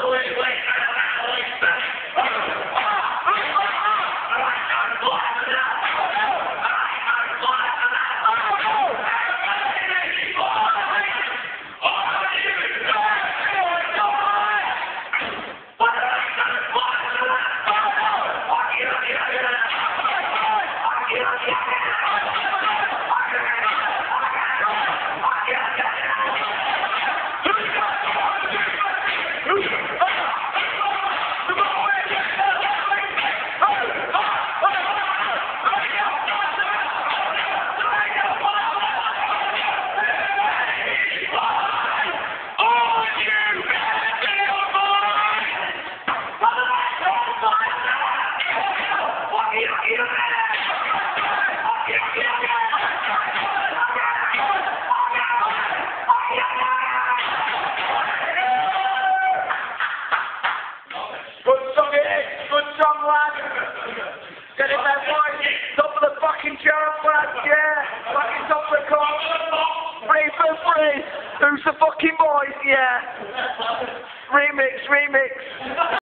Good Top of the fucking lads. Yeah. Fucking top of the court. Free for free. Who's the fucking boys? Yeah. Remix, remix.